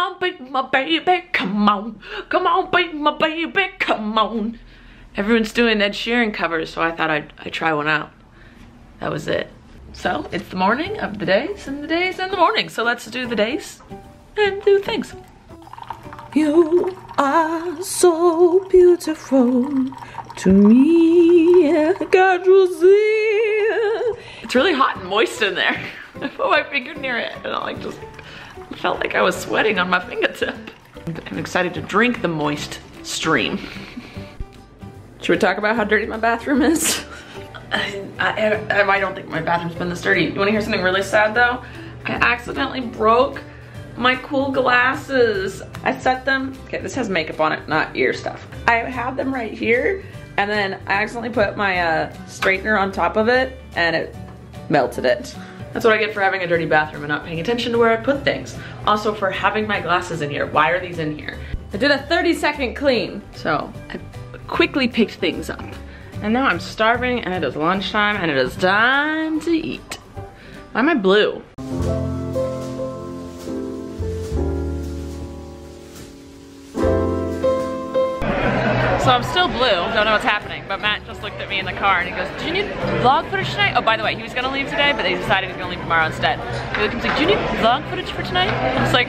on, be my baby, come on. Come on, be my baby, come on. Everyone's doing Ed Sheeran covers, so I thought I'd, I'd try one out. That was it. So it's the morning of the days and the days and the morning. So let's do the days and do things. You are so beautiful to me. God you see. It's really hot and moist in there. I put my finger near it and I like just felt like I was sweating on my fingertip. I'm excited to drink the moist stream. Should we talk about how dirty my bathroom is? I, I, I don't think my bathroom's been this dirty. You wanna hear something really sad though? I accidentally broke my cool glasses. I set them, okay, this has makeup on it, not ear stuff. I had them right here, and then I accidentally put my uh, straightener on top of it, and it melted it. That's what I get for having a dirty bathroom and not paying attention to where I put things. Also for having my glasses in here. Why are these in here? I did a 30 second clean. So I quickly picked things up. And now I'm starving and it is lunchtime and it is time to eat. Why am I blue? So I'm still blue, don't know what's happening, but Matt just looked at me in the car and he goes, do you need vlog footage tonight? Oh, by the way, he was gonna leave today, but they decided he's gonna leave tomorrow instead. He looked at me like, do you need vlog footage for tonight? I was like,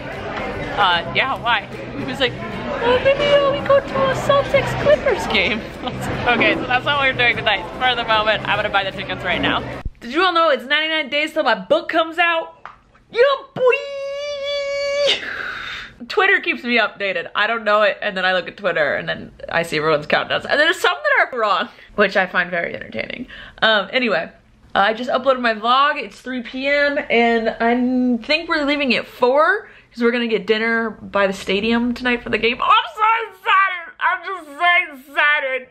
uh, yeah, why? He was like, oh, maybe uh, we go to a Celtics Clippers game. okay, so that's what we're doing tonight. For the moment, I'm gonna buy the tickets right now. Did you all know it's 99 days till my book comes out? Yeah, boy! Twitter keeps me updated. I don't know it, and then I look at Twitter, and then I see everyone's countdowns, and there's some that are wrong, which I find very entertaining. Um, anyway, I just uploaded my vlog. It's 3 p.m., and I think we're leaving at 4, because we're gonna get dinner by the stadium tonight for the game. Oh, I'm so excited! I'm just so excited!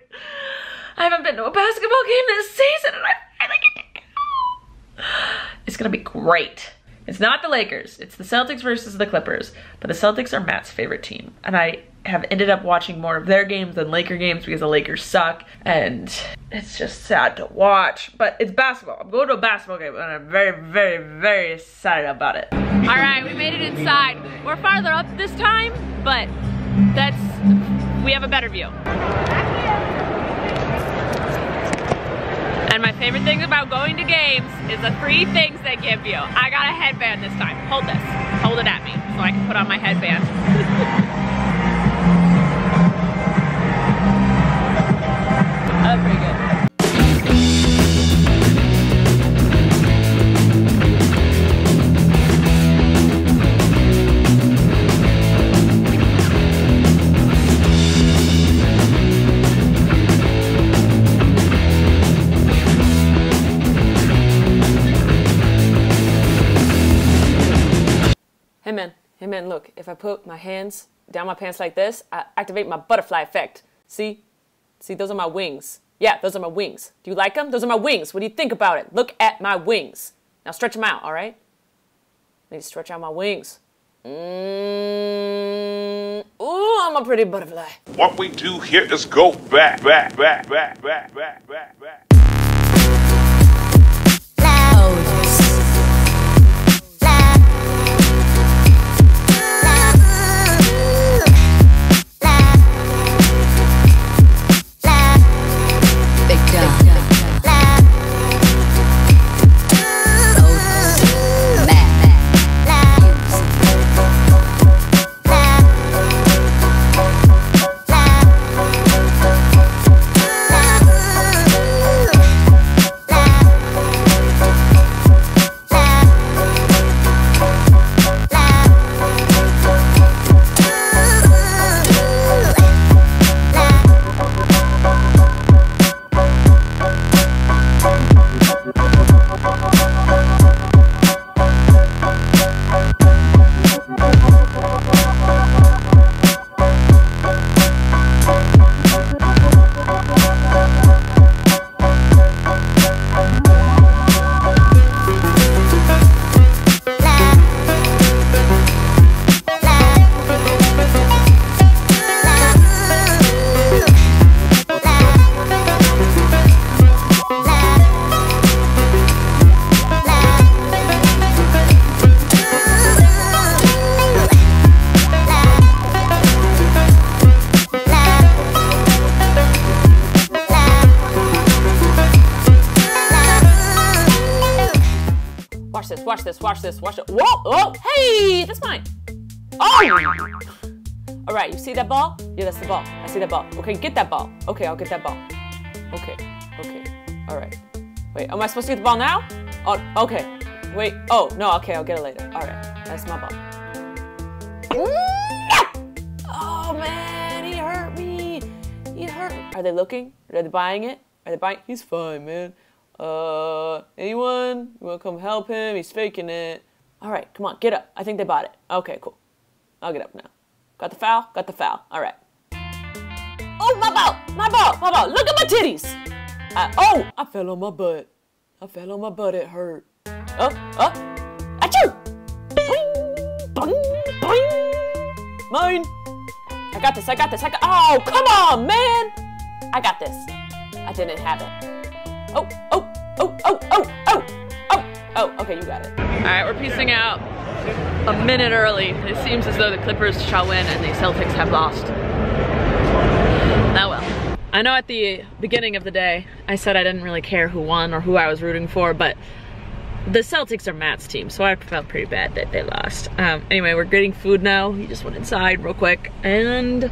I haven't been to a basketball game this season, and I finally get to go! It's gonna be great. It's not the Lakers, it's the Celtics versus the Clippers, but the Celtics are Matt's favorite team. And I have ended up watching more of their games than Laker games because the Lakers suck, and it's just sad to watch. But it's basketball. I'm going to a basketball game, and I'm very, very, very excited about it. All right, we made it inside. We're farther up this time, but that's, we have a better view. And my favorite thing about going to games is the three things they give you. I got a headband this time. Hold this. Hold it at me so I can put on my headband. That's pretty good. Hey man, hey man, look, if I put my hands down my pants like this, I activate my butterfly effect. See? See, those are my wings. Yeah, those are my wings. Do you like them? Those are my wings. What do you think about it? Look at my wings. Now stretch them out, all right? Let me stretch out my wings. Mm. Ooh, I'm a pretty butterfly. What we do here is go back, back, back, back, back, back, back, back. Watch this. Watch this, watch it. Whoa! Oh! Hey! That's mine. Oh! All right, you see that ball? Yeah, that's the ball. I see that ball. Okay, get that ball. Okay, I'll get that ball. Okay, okay. All right. Wait, am I supposed to get the ball now? Oh, okay. Wait. Oh, no, okay, I'll get it later. All right, that's my ball. Oh, man, he hurt me. He hurt me. Are they looking? Are they buying it? Are they buying? He's fine, man. Uh, anyone? You wanna come help him? He's faking it. All right, come on, get up. I think they bought it. Okay, cool. I'll get up now. Got the foul? Got the foul. All right. Oh, my ball! My ball! My ball! Look at my titties! Uh, oh! I fell on my butt. I fell on my butt. It hurt. Oh, oh! Achoo! Boing! Boing! Boing! Mine! I got this. I got this. I got. Oh, come on, man! I got this. I didn't have it. Oh, oh, oh, oh, oh, oh, oh, oh. Okay, you got it. All right, we're piecing out a minute early. It seems as though the Clippers shall win and the Celtics have lost. Oh well. I know at the beginning of the day, I said I didn't really care who won or who I was rooting for, but the Celtics are Matt's team, so I felt pretty bad that they lost. Um, anyway, we're getting food now. He just went inside real quick, and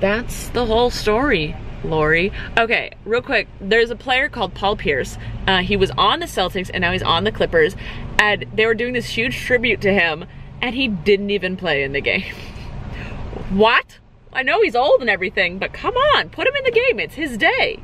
that's the whole story. Lori. Okay, real quick. There's a player called Paul Pierce. Uh, he was on the Celtics and now he's on the Clippers. And they were doing this huge tribute to him and he didn't even play in the game. what? I know he's old and everything, but come on, put him in the game. It's his day.